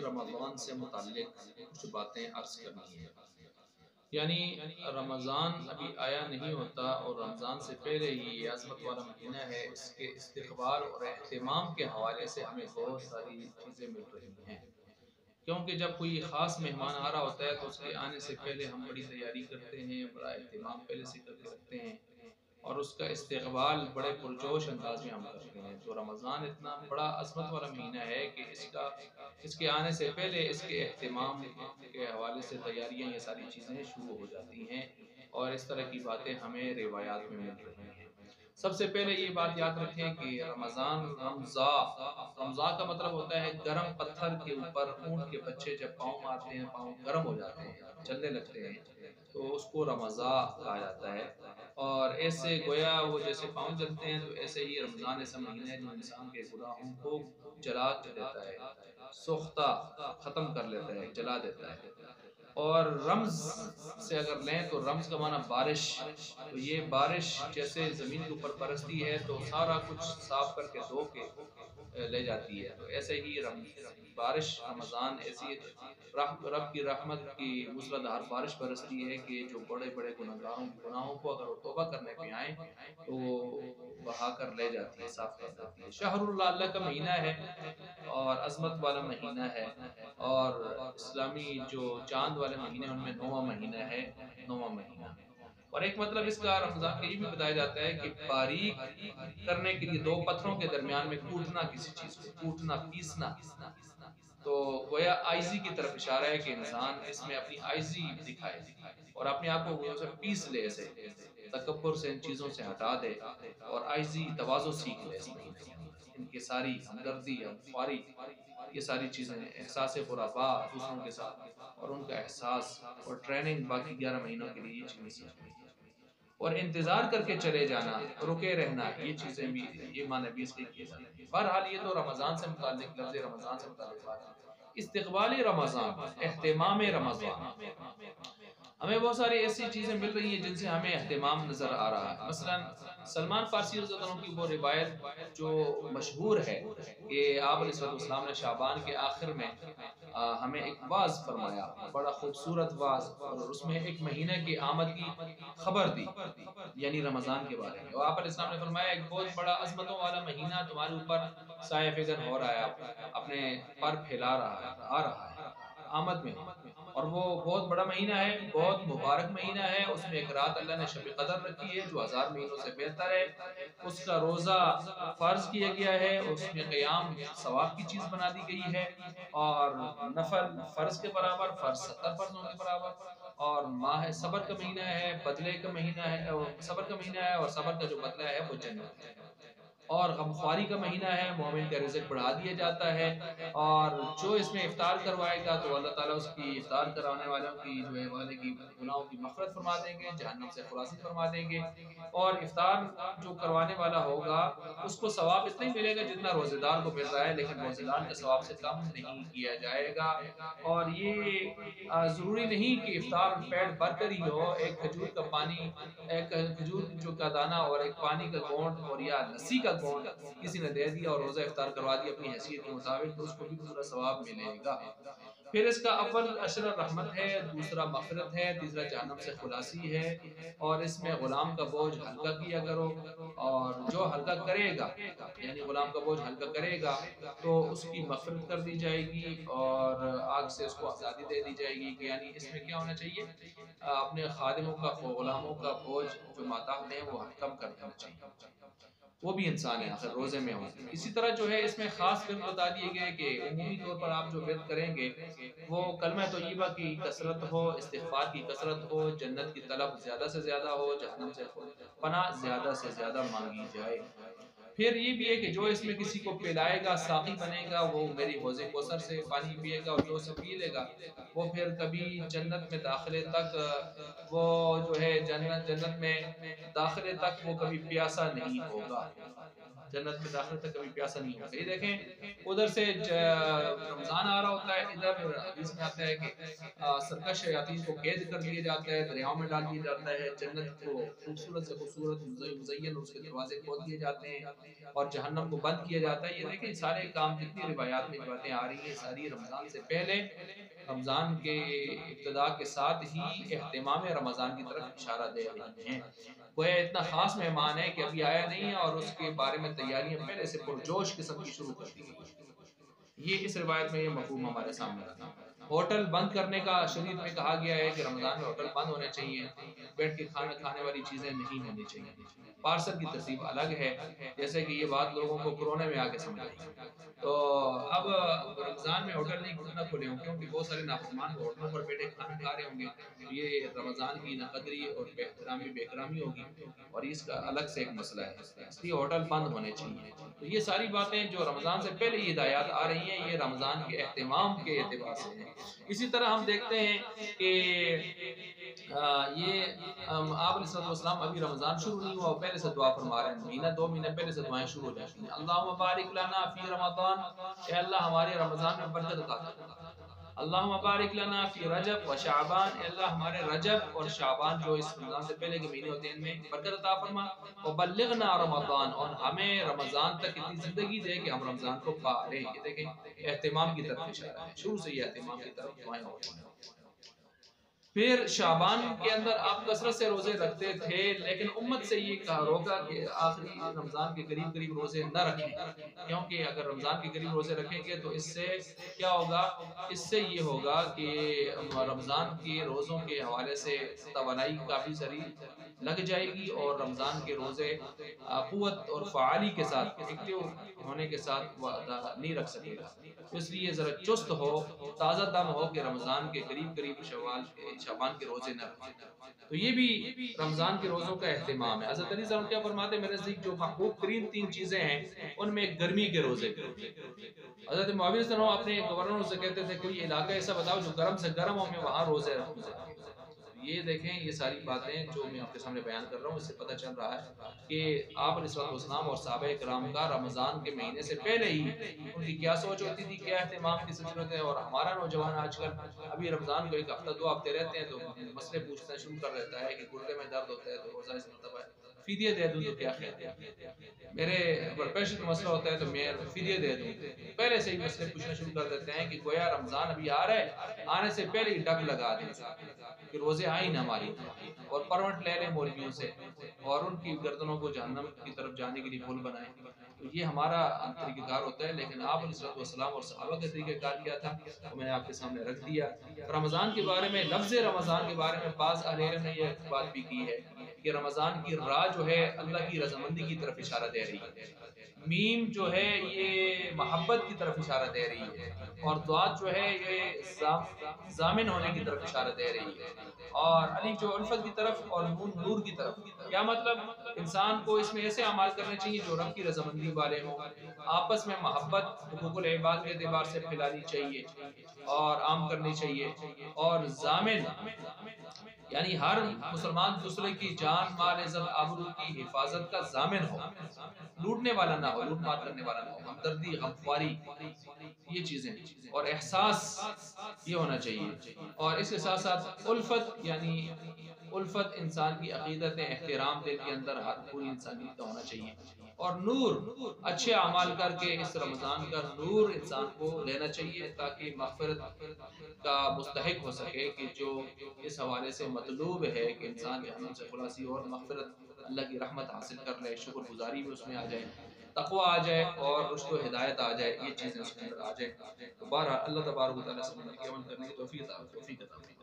रमज़ान से मुतल कुछ बातें अर्ज़ करनी है। यानी रमज़ान अभी आया नहीं होता और रमज़ान से पहले ही ये वाला महीना है, इसके इस्तक़बाल और अहतमाम के हवाले से हमें बहुत सारी चीज़ें मिल रही हैं। क्योंकि जब कोई ख़ास मेहमान आ रहा होता है तो उसके आने से पहले हम बड़ी तैयारी करते हैं, बड़ा अहतमाम पहले से करके रखते हैं। और उसका इस्तेबाल बड़े पुरजोश अंदाज में हम करते हैं। तो रमज़ान इतना बड़ा असमत वाला महीना है कि इसका, इसके आने से पहले इसके अहतमाम के हवाले से तैयारियाँ, ये सारी चीज़ें शुरू हो जाती हैं और इस तरह की बातें हमें रिवायात में मिल रही हैं। सबसे पहले ये बात याद रखें कि रमज़ान रमज़ा रमज़ा का मतलब होता है गर्म पत्थर के ऊपर ऊँट के बच्चे जब पाँव मारते हैं, पाँव गर्म हो जाते हैं चलने लगते हैं। तो उसको रमज़ा कहा जाता है। और ऐसे गोया वो जैसे पाँव जलते हैं तो ऐसे ही रमज़ान ऐसा महीना है जो इंसान के गुनाहों को जला देता है, सोख्ता ख़त्म कर लेता है, जला देता है। और रम्ज से अगर लें तो रम्ज का माना बारिश। तो ये बारिश जैसे ज़मीन के ऊपर बरसती है तो सारा कुछ साफ़ करके धो के ले जाती है। तो ऐसे ही रम, बारिश, रमज़ान, ऐसी रब की रहमत की मूसलाधार बारिश बरसती है कि जो बड़े बड़े गुनागारों गुनाहों को अगर तोबा करने पे आए तो बहा कर ले जाती है, साफ़ कर है। शाहरुल्ला का महीना है और अजमत वाला महीना है और इस्लामी जो चाँद वाले महीने उनमें नौवा महीना है, नौवा महीना। और एक मतलब इसका रमज़ान के ये भी बताया जाता है कि बारीक करने के लिए, दो पत्थरों के दरमियान में कूटना किसी चीज़ को, कूटना, पीसना। तो गोया आइजी की तरफ़ इशारा है कि इंसान इसमें अपनी आइजी दिखाए और अपने आप को से पीस ले ऐसे तकबर से इन चीज़ों से हटा दे और आइजी तवाज़ो सीख ले इनकी सारी हमदर्दी हमख्वारी ये सारी चीज़ें एहसास खुराफा दूसरों के साथ और उनका एहसास और ट्रेनिंग बाकी ग्यारह महीनों के लिए ये चीज़ें और इंतज़ार करके चले जाना, रुके रहना, ये चीज़ें भी ये माने भी इसलिए किए बहरहाल ये तो रमज़ान से मुतल लफ्ज़ रमज़ान से मुतल इस्तबाल रमज़ान अहतमाम रमज़ान। हमें बहुत सारी ऐसी चीज़ें मिल रही हैं जिनसे हमें अहतमाम नज़र आ रहा है। मसलन, सलमान फारसी की वो रिवायत जो मशहूर है कि आप ने शाबान के आखिर में हमें एक वाज फरमाया, बड़ा खूबसूरत वाज, और उसमें एक महीने की आमद की खबर दी, यानी रमज़ान के बारे में। आप ने फरमाया, एक बहुत बड़ा अजमतों वाला महीना तुम्हारे ऊपर साय फिगर हो रहा है, अपने पर फैला रहा है, आ रहा है, आमद में और वो बहुत बड़ा महीना है, बहुत मुबारक महीना है। उसमें एक रात अल्लाह ने शब कदर रखी है, जो हज़ार महीनों से बेहतर है। उसका रोज़ा फ़र्ज़ किया गया है, उसमें क़याम, सवाब की चीज़ बना दी गई है। और नफल फ़र्ज़ के बराबर, फ़र्ज़ सत्तर फ़र्जों के बराबर। और माह सबर का महीना है, बदले का महीना है सबर का महीना है, और सबर का जो बदला है, वो जन्नत है। और गमख्वारी का महीना है, मोमिन का रिजक बढ़ा दिया जाता है और जो इसमें इफ्तार करवाएगा तो अल्लाह ताला उसकी इफ्तार कराने वालों की, जो है, वाले की गुनाहों की मफरत फरमा देंगे, जहन्नम से खुलासी फरमा देंगे और इफ्तार जो करवाने वाला होगा, उसको सवाब इतना ही मिलेगा जितना रोजेदार को मिल रहा है, लेकिन रोजेदार के सवाब से कम नहीं किया जाएगा और ये ज़रूरी नहीं कि इफ्तार पेट भरकर ही हो, एक खजूर का पानी, एक खजूर जो का दाना और एक पानी का गोंड और या लस्सी का कौन किसी ने दे दिया और रोज़ा इफ्तार करवा दिया अपनी हैसियत के मुताबिक तो उसको भी पूरा सवाब मिलेगा। फिर इसका अव्वल अशर रहमत है, दूसरा मफरत है, तीसरा जहनम से खुलासी है और इसमें गुलाम का बोझ हल्का किया करो और जो हल्का करेगा, यानी गुलाम का बोझ हल्का करेगा तो उसकी मफरत कर दी जाएगी और आग से उसको आज़ादी दे दी जाएगी कि यानी इसमें क्या होना चाहिए? अपने खादिमों का, गुलामों का बोझ जो माता हैं, वो कम कर देना चाहिए। वो भी इंसान है, आखिर रोज़े में हो इसी तरह जो है इसमें खास फिर बता दिए गए कि उमूमी तौर पर आप जो व्यक्त करेंगे, वो कलम तयबा की कसरत हो इस्तफार की कसरत हो, जन्नत की तलब ज़्यादा से ज़्यादा हो जहनम से पना ज़्यादा से ज़्यादा मांगी जाए। फिर ये भी है कि जो इसमें किसी को पिलाएगा साकी बनेगा, वो मेरी हौजे कोसर से पानी पिएगा और जो उसे पी लेगा वो फिर कभी जन्नत में दाखिले तक, वो जो है जन्नत जन्नत में दाखिले तक वो कभी प्यासा नहीं होगा। जन्नत में दाखिल तक कभी प्यासा नहीं होगा। ये देखें, उधर से रमज़ान आ रहा होता है, इधर हदीस में आता है कि सरकश शयातीन को कैद कर दिया जाता है, दरियाओं में डाल दिया जाता है, जन्नत को खूबसूरत से खूबसूरत मुजैन उसके दरवाजे खोल दिए जाते हैं और जहन्नम को बंद किया जाता है। ये देखें, सारे काम जितनी रिवायात में बातें आ रही है, सारी रमज़ान से पहले रमज़ान के इब्तदा के साथ ही अहतमाम रमज़ान की तरफ़ इशारा दे रहे हैं। गोया इतना ख़ास मेहमान है कि अभी आया नहीं है और उसके बारे में तैयारियाँ पहले से पुरजोश किस्म की शुरू कर दी। ये इस रिवायत में ये मफहूम हमारे सामने रखा। होटल बंद करने का शरीर में कहा गया है कि रमज़ान में होटल बंद होने चाहिए। बैठ के खाना खाने वाली चीज़ें नहीं होनी चाहिए। पार्सल की तरसीब अलग है, जैसे कि ये बात लोगों को कोरोना में आके समझ आई। तो अब रमज़ान में होटल नहीं खुलना खुले होंगे, क्योंकि बहुत सारे नाफरमान होटलों पर बैठे खाना खा रहे होंगे। तो ये रमज़ान की नकदरी और बेहतरामी बेकरामी होगी। और इसका अलग से एक मसला है इसलिए होटल बंद होने चाहिए। तो ये सारी बातें जो रमज़ान से पहले हिदायत आ रही हैं, ये रमज़ान के अहतमाम के अतबार से हैं। इसी तरह हम देखते हैं कि ये आप अभी रमज़ान शुरू नहीं हुआ पहले से दुआ फरमा रहे हैं। महीना, दो महीने पहले से दुआएँ शुरू हो जाती हैं। अल्लाह मुबारक लना फ़ी रमज़ान। अल्लाह हमारे रमज़ान में बरकत अता कर। अल्लाह मुबारक लना फ़ी रजब व शाबान। अल्लाह हमारे रजब और शाबान जो इस रमज़ान से पहले के महीने होते हैं, इनमें बरकत अता फरमा। व बल्लिगना रमज़ान। और हमें रमज़ान तक इतनी ज़िंदगी दे कि हम रमज़ान को पा रहे हैं ये देखें, एहतमाम की तरफ़ इशारा है। शुरू से ही एहतमाम की तरफ़ दुआएँ होती हैं। फिर शाबान के अंदर आप कसरत से रोज़े रखते थे, लेकिन उम्मत से ये कहा रोका कि आखिरी रमज़ान के करीब करीब रोज़े न रखें। क्योंकि अगर रमज़ान के करीब रोज़े रखेंगे तो इससे क्या होगा? इससे ये होगा कि रमज़ान के रोजों के हवाले से तोानाई काफ़ी सारी लग जाएगी और रमज़ान के रोज़े क़वत और फ़ाली के साथ एक्टिव होने के साथ नहीं रख सकेगा। इसलिए ज़रा चुस्त हो, ताज़ा दम हो कि रमज़ान के करीब करीब शवाल शबान के रोज़े न तो ये भी रमज़ान के रोज़ों का अहतमाम है। हज़रत अली साहब क्या फरमाते मेरे नज़दीक जो महबूब तरीन तीन चीज़ें हैं, उनमें गर्मी के रोज़े। हज़रत मुआविर अपने गवर्नर से कहते थे कोई इलाका ऐसा बताओ जो गर्म से गर्म हो, मैं वहाँ रोज़े रखूँ। ये देखें, ये सारी बातें जो मैं आपके सामने बयान कर रहा हूँ, इससे पता चल रहा है कि आप इस्लाम और साब कराम का रमज़ान के महीने से पहले ही उनकी क्या सोच होती थी, क्या अहतमाम की ज़रूरत है और हमारा नौजवान आजकल, अभी रमज़ान को एक हफ़्ता दो हफ़्ते रहते हैं तो मसले पूछना शुरू कर देता है कि गुर्दे में दर्द होता है तो रोज़ा इस मतलब है। फिदिया दे दूँ तो क्या ख्याल मेरे प्रेशर का मसला होता है तो मैं फिदिया दे दूँ। पहले से ही मसले पूछना शुरू कर देते हैं कि गोया रमज़ान अभी आ रहा है, आने से पहले ही डग लगा दें। कि रोज़े आई ना हमारी, और परवट ले लें मौलवियों से, और उनकी गर्दनों को जहन्नम की तरफ़ जाने के लिए पुल बनाए। तो ये हमारा तरीक़ेकार होता है, लेकिन आप सलाम और सहाबा का तरीक़ेकार क्या था तो मैंने आपके सामने रख दिया। रमज़ान के बारे में, लफ्ज़ रमज़ान के बारे में बाज़ अहल ने यह बात भी की है कि रमज़ान की राह जो है अल्लाह की रजामंदी की तरफ़ इशारा दे रही है। मीम जो है ये मोहब्बत की तरफ़ इशारा दे रही है और दुआत जो है ये जामिन होने की तरफ़ इशारा दे रही है। और अली जो उल्फत की तरफ़ और नून नूर की तरफ़। क्या मतलब? इंसान को इसमें ऐसे अमाल करने चाहिए जो रब की रजामंदी वाले हों। आपस में मोहब्बत, हकूक़ुल के अतबार से फैलानी चाहिए और आम करनी चाहिए। और जामिन यानी हर मुसलमान दूसरे की जान, माल, इज़्ज़त, आबरू की हिफाजत का जामिन हो। लूटने वाला ना हो लूट मार करने वाला ना हो। हमदर्दी गमख्वारी ये चीज़ें और एहसास ये होना चाहिए। और इसके साथ साथ उल्फत, यानी उल्फत इंसान की अकीदत एहतराम दिल के अंदर हर पूरी इंसानियत का होना चाहिए। और नूर, अच्छे अमाल करके इस रमज़ान का नूर इंसान को लेना चाहिए ताकि मफरत का मुस्तक हो सके कि जो इस हवाले से मतलूब है कि इंसान जहनम से खुलासी और मफरत अल्लाह की रहमत हासिल कर ले शुक्र गुजारी भी उसमें आ जाए, तकवा आ जाए और उसको हिदायत आ जाए, ये चीज़ें उसके अंदर आ जाए। बारह अल्लाह तबारक तोफ़ी तोफ़ी